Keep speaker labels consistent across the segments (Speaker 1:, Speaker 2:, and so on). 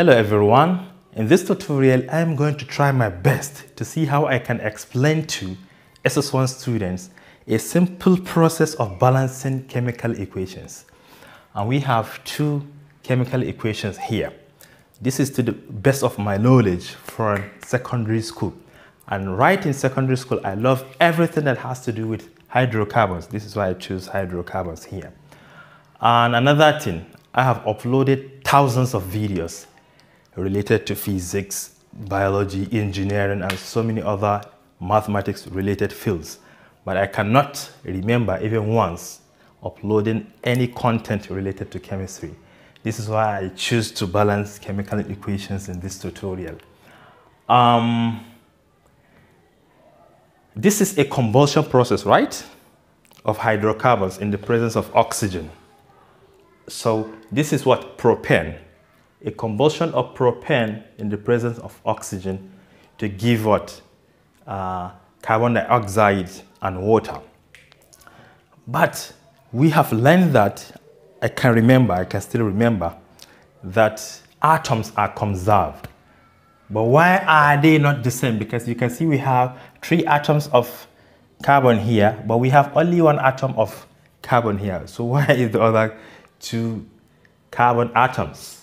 Speaker 1: Hello everyone. In this tutorial, I am going to try my best to see how I can explain to SS1 students a simple process of balancing chemical equations. And we have two chemical equations here. This is to the best of my knowledge from secondary school. And right in secondary school, I love everything that has to do with hydrocarbons. This is why I choose hydrocarbons here. And another thing, I have uploaded thousands of videos related to physics, biology, engineering, and so many other mathematics related fields. But I cannot remember even once uploading any content related to chemistry. This is why I choose to balance chemical equations in this tutorial. Um, this is a combustion process, right? Of hydrocarbons in the presence of oxygen. So this is what propane a combustion of propane in the presence of oxygen to give what? Uh, carbon dioxide and water. But we have learned that, I can remember, I can still remember, that atoms are conserved. But why are they not the same? Because you can see we have three atoms of carbon here, but we have only one atom of carbon here. So why is the other two carbon atoms?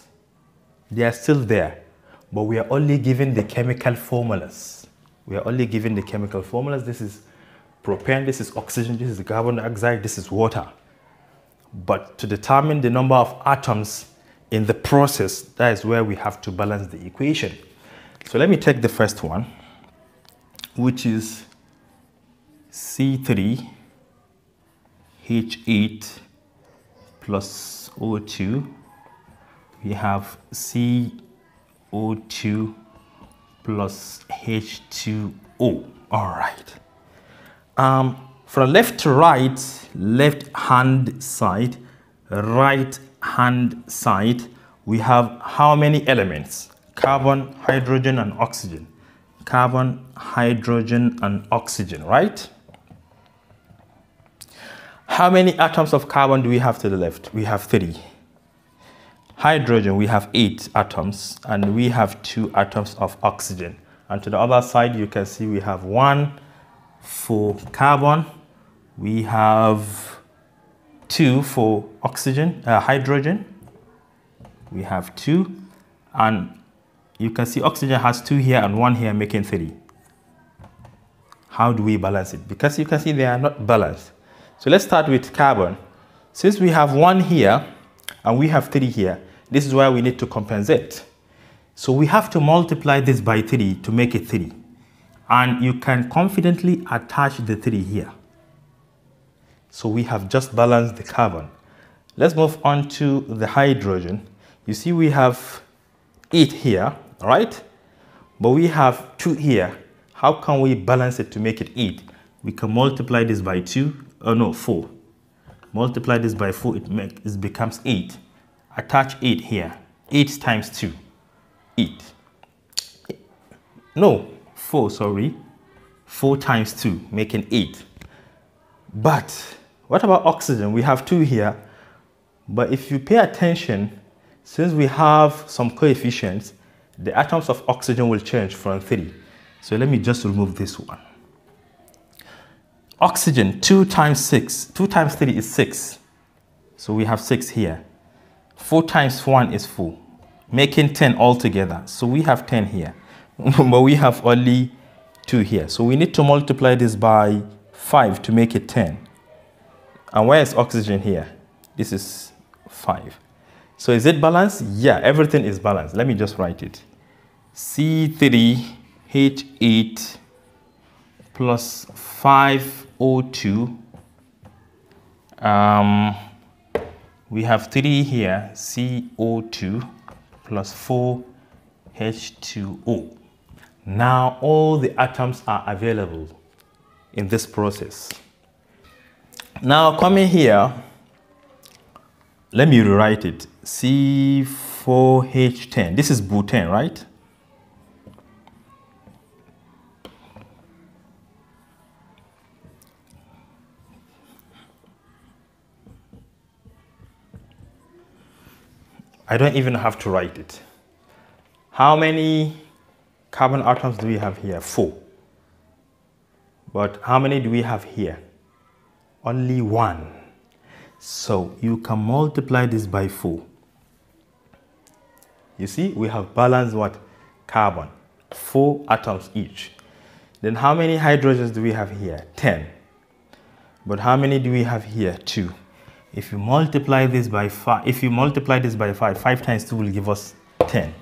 Speaker 1: They are still there, but we are only given the chemical formulas. We are only given the chemical formulas. This is propane, this is oxygen, this is carbon dioxide, this is water. But to determine the number of atoms in the process, that is where we have to balance the equation. So let me take the first one, which is C3 H8 plus O2 we have CO2 plus H2O. All right. Um, from left to right, left hand side, right hand side, we have how many elements? Carbon, hydrogen, and oxygen. Carbon, hydrogen, and oxygen, right? How many atoms of carbon do we have to the left? We have three. Hydrogen, we have eight atoms, and we have two atoms of oxygen. And to the other side, you can see we have one for carbon, we have two for oxygen, uh, hydrogen, we have two, and you can see oxygen has two here and one here, making three. How do we balance it? Because you can see they are not balanced. So let's start with carbon. Since we have one here and we have three here, this is why we need to compensate. So we have to multiply this by 3 to make it 3. And you can confidently attach the 3 here. So we have just balanced the carbon. Let's move on to the hydrogen. You see we have 8 here, right? But we have 2 here. How can we balance it to make it 8? We can multiply this by 2, oh no, 4. Multiply this by 4, it, make, it becomes 8 attach 8 here. 8 times 2. 8. No, 4, sorry. 4 times 2, making 8. But what about oxygen? We have 2 here. But if you pay attention, since we have some coefficients, the atoms of oxygen will change from 3. So let me just remove this one. Oxygen, 2 times 6. 2 times 3 is 6. So we have 6 here. 4 times 1 is 4, making 10 altogether. So we have 10 here, but we have only 2 here. So we need to multiply this by 5 to make it 10. And where is oxygen here? This is 5. So is it balanced? Yeah, everything is balanced. Let me just write it. C3H8 plus 5O2 um, we have 3 here, CO2 plus 4 H2O. Now all the atoms are available in this process. Now coming here, let me rewrite it. C4H10. This is butane, right? I don't even have to write it. How many carbon atoms do we have here? Four. But how many do we have here? Only one. So you can multiply this by 4. You see, we have balanced what? Carbon. 4 atoms each. Then how many hydrogens do we have here? 10. But how many do we have here? 2. If you multiply this by 5, if you multiply this by 5, 5 times 2 will give us 10.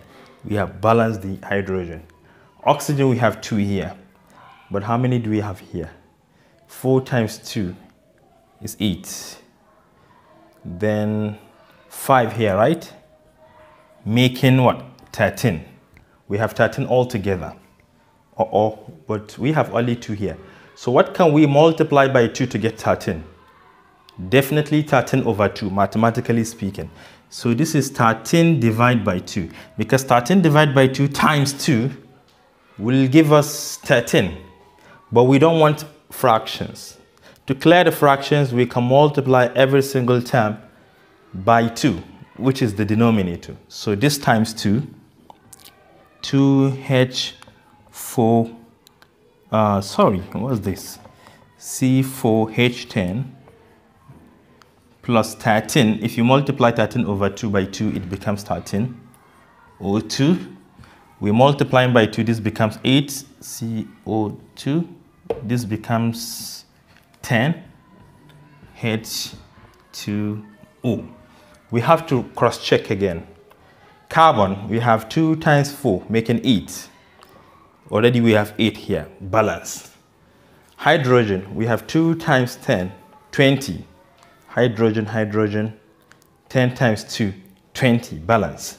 Speaker 1: We have balanced the hydrogen. Oxygen, we have 2 here. But how many do we have here? 4 times 2 is 8 then 5 here, right? Making what? 13. We have 13 altogether. Uh oh, but we have only 2 here. So what can we multiply by 2 to get 13? Definitely 13 over 2, mathematically speaking. So this is 13 divided by 2. Because 13 divided by 2 times 2 will give us 13. But we don't want fractions. To clear the fractions, we can multiply every single term by 2, which is the denominator. So this times 2, 2H4, uh, sorry, what's this? C4H10 plus 13. If you multiply 13 over 2 by 2, it becomes 13. O2. We multiply by 2, this becomes 8 CO2. This becomes 10 H2O. We have to cross-check again. Carbon, we have 2 times 4, making 8. Already we have 8 here, balance. Hydrogen, we have 2 times 10, 20. Hydrogen, hydrogen, 10 times 2, 20, balance.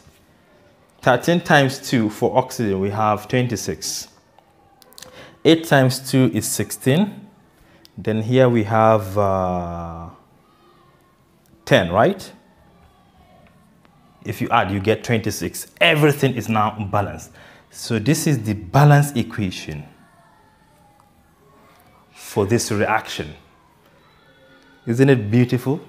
Speaker 1: 13 times 2 for oxygen, we have 26. 8 times 2 is 16. Then here we have uh, 10, right? If you add, you get 26. Everything is now balanced. So this is the balance equation for this reaction. Isn't it beautiful?